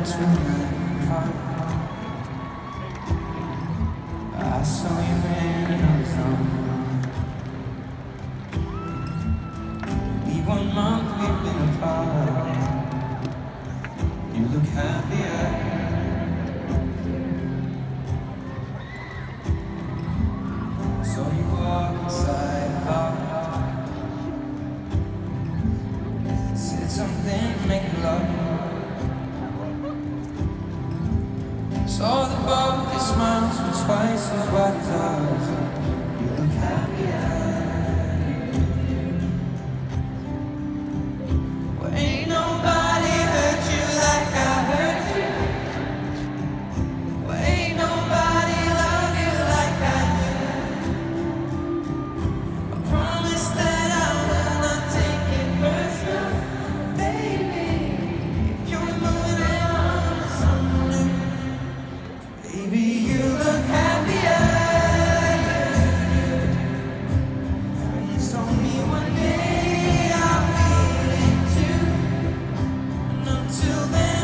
I saw you in another zone Be one month we've been apart You look happier so you walk inside Said something, make love. faz sensualizar. till then.